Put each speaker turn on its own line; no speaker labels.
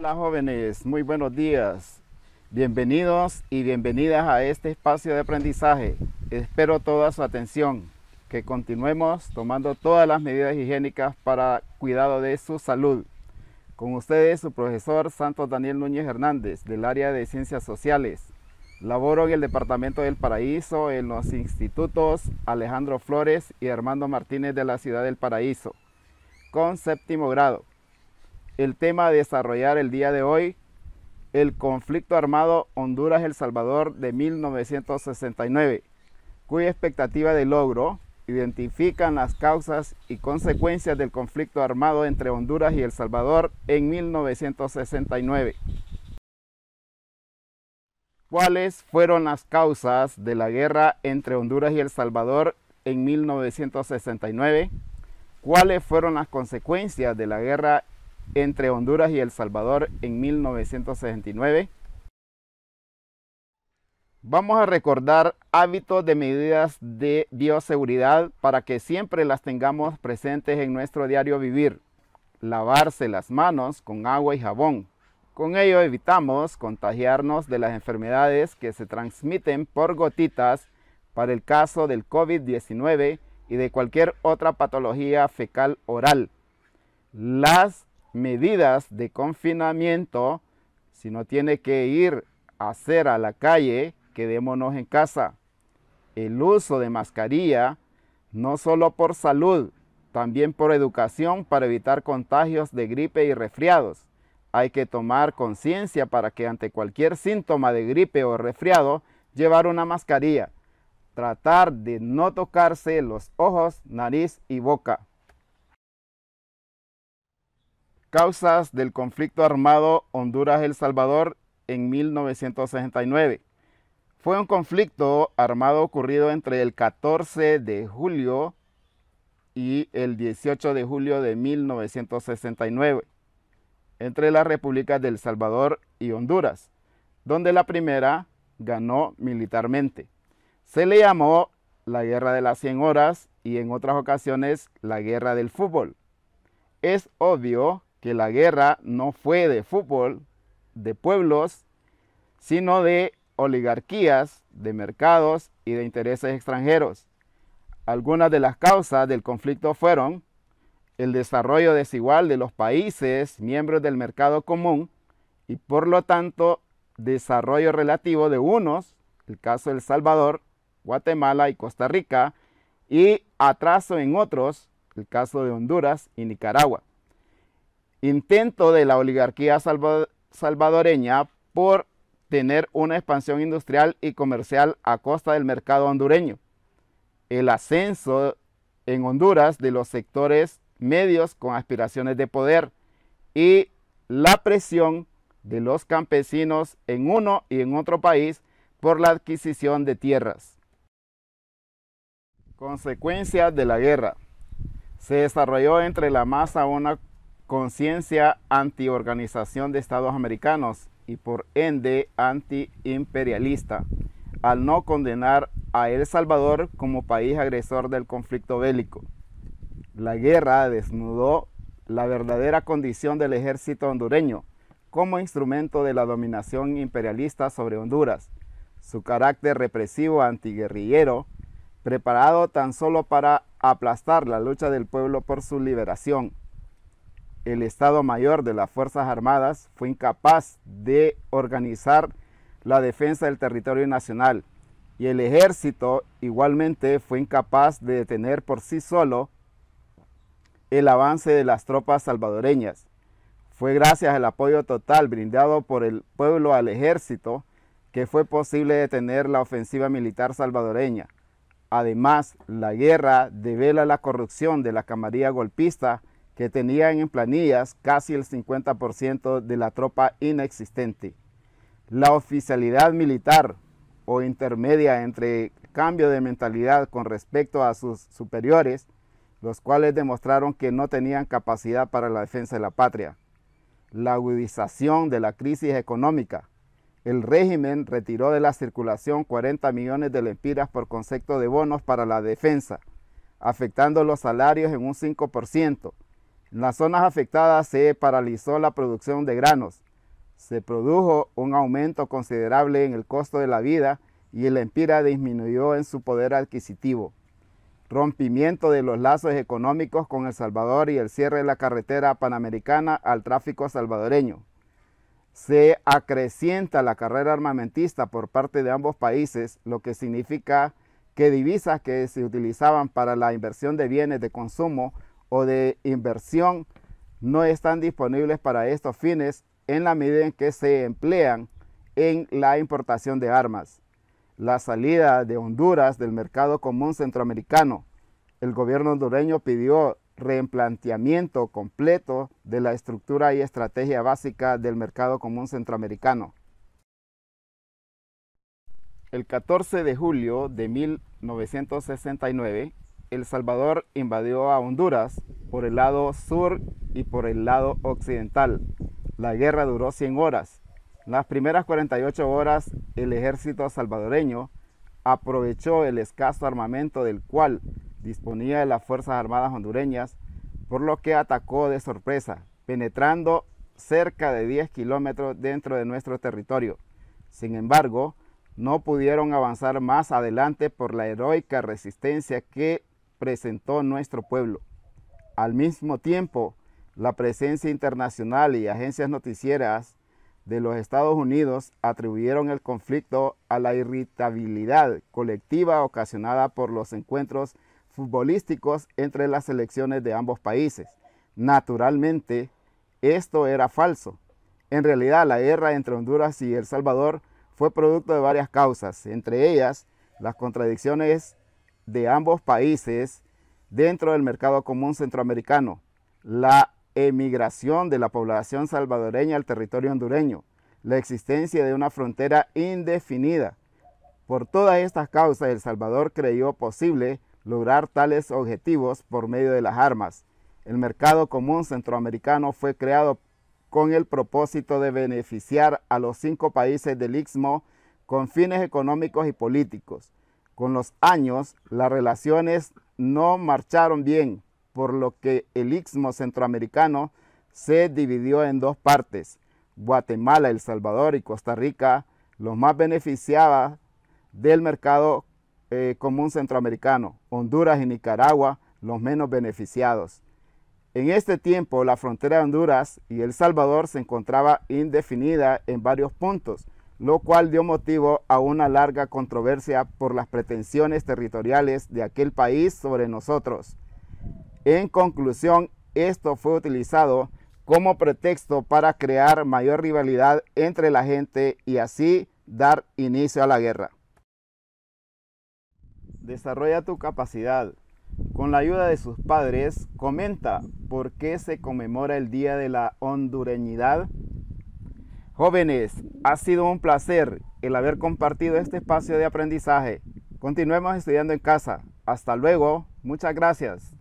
Hola jóvenes, muy buenos días. Bienvenidos y bienvenidas a este espacio de aprendizaje. Espero toda su atención, que continuemos tomando todas las medidas higiénicas para cuidado de su salud. Con ustedes su profesor Santos Daniel Núñez Hernández del área de Ciencias Sociales. Laboro en el Departamento del Paraíso en los institutos Alejandro Flores y Armando Martínez de la Ciudad del Paraíso, con séptimo grado. El tema a desarrollar el día de hoy, el conflicto armado Honduras-El Salvador de 1969, cuya expectativa de logro identifican las causas y consecuencias del conflicto armado entre Honduras y El Salvador en 1969. ¿Cuáles fueron las causas de la guerra entre Honduras y El Salvador en 1969? ¿Cuáles fueron las consecuencias de la guerra entre Honduras y El Salvador en 1969. Vamos a recordar hábitos de medidas de bioseguridad para que siempre las tengamos presentes en nuestro diario vivir. Lavarse las manos con agua y jabón. Con ello evitamos contagiarnos de las enfermedades que se transmiten por gotitas para el caso del COVID-19 y de cualquier otra patología fecal oral. Las medidas de confinamiento, si no tiene que ir a hacer a la calle, quedémonos en casa. El uso de mascarilla, no solo por salud, también por educación para evitar contagios de gripe y resfriados. Hay que tomar conciencia para que ante cualquier síntoma de gripe o resfriado, llevar una mascarilla. Tratar de no tocarse los ojos, nariz y boca. Causas del conflicto armado Honduras-El Salvador en 1969. Fue un conflicto armado ocurrido entre el 14 de julio y el 18 de julio de 1969 entre las repúblicas del Salvador y Honduras, donde la primera ganó militarmente. Se le llamó la Guerra de las 100 Horas y en otras ocasiones la Guerra del Fútbol. Es obvio que la guerra no fue de fútbol, de pueblos, sino de oligarquías, de mercados y de intereses extranjeros. Algunas de las causas del conflicto fueron el desarrollo desigual de los países miembros del mercado común y por lo tanto desarrollo relativo de unos, el caso de El Salvador, Guatemala y Costa Rica, y atraso en otros, el caso de Honduras y Nicaragua intento de la oligarquía salvadoreña por tener una expansión industrial y comercial a costa del mercado hondureño. El ascenso en Honduras de los sectores medios con aspiraciones de poder y la presión de los campesinos en uno y en otro país por la adquisición de tierras. Consecuencias de la guerra. Se desarrolló entre la masa una conciencia anti-organización de Estados americanos y por ende anti-imperialista, al no condenar a El Salvador como país agresor del conflicto bélico. La guerra desnudó la verdadera condición del ejército hondureño como instrumento de la dominación imperialista sobre Honduras, su carácter represivo antiguerrillero, preparado tan solo para aplastar la lucha del pueblo por su liberación el Estado Mayor de las Fuerzas Armadas fue incapaz de organizar la defensa del territorio nacional y el ejército igualmente fue incapaz de detener por sí solo el avance de las tropas salvadoreñas. Fue gracias al apoyo total brindado por el pueblo al ejército que fue posible detener la ofensiva militar salvadoreña. Además, la guerra devela la corrupción de la camarilla golpista que tenían en planillas casi el 50% de la tropa inexistente. La oficialidad militar o intermedia entre cambio de mentalidad con respecto a sus superiores, los cuales demostraron que no tenían capacidad para la defensa de la patria. La agudización de la crisis económica. El régimen retiró de la circulación 40 millones de lempiras por concepto de bonos para la defensa, afectando los salarios en un 5%, en las zonas afectadas se paralizó la producción de granos, se produjo un aumento considerable en el costo de la vida y el empira disminuyó en su poder adquisitivo. Rompimiento de los lazos económicos con El Salvador y el cierre de la carretera panamericana al tráfico salvadoreño. Se acrecienta la carrera armamentista por parte de ambos países, lo que significa que divisas que se utilizaban para la inversión de bienes de consumo o de inversión no están disponibles para estos fines en la medida en que se emplean en la importación de armas. La salida de Honduras del mercado común centroamericano. El gobierno hondureño pidió reimplanteamiento completo de la estructura y estrategia básica del mercado común centroamericano. El 14 de julio de 1969, El Salvador invadió a Honduras por el lado sur y por el lado occidental. La guerra duró 100 horas. Las primeras 48 horas, el ejército salvadoreño aprovechó el escaso armamento del cual disponía de las Fuerzas Armadas hondureñas, por lo que atacó de sorpresa, penetrando cerca de 10 kilómetros dentro de nuestro territorio. Sin embargo, no pudieron avanzar más adelante por la heroica resistencia que presentó nuestro pueblo. Al mismo tiempo, la presencia internacional y agencias noticieras de los Estados Unidos atribuyeron el conflicto a la irritabilidad colectiva ocasionada por los encuentros futbolísticos entre las selecciones de ambos países. Naturalmente, esto era falso. En realidad, la guerra entre Honduras y El Salvador fue producto de varias causas, entre ellas las contradicciones de ambos países dentro del mercado común centroamericano, la emigración de la población salvadoreña al territorio hondureño, la existencia de una frontera indefinida. Por todas estas causas, El Salvador creyó posible lograr tales objetivos por medio de las armas. El mercado común centroamericano fue creado con el propósito de beneficiar a los cinco países del Istmo con fines económicos y políticos. Con los años, las relaciones no marcharon bien, por lo que el Istmo centroamericano se dividió en dos partes. Guatemala, El Salvador y Costa Rica, los más beneficiados del mercado eh, común centroamericano. Honduras y Nicaragua, los menos beneficiados. En este tiempo, la frontera de Honduras y El Salvador se encontraba indefinida en varios puntos, lo cual dio motivo a una larga controversia por las pretensiones territoriales de aquel país sobre nosotros. En conclusión, esto fue utilizado como pretexto para crear mayor rivalidad entre la gente y así dar inicio a la guerra. Desarrolla tu capacidad. Con la ayuda de sus padres, comenta por qué se conmemora el Día de la Hondureñidad. Jóvenes, ha sido un placer el haber compartido este espacio de aprendizaje. Continuemos estudiando en casa. Hasta luego. Muchas gracias.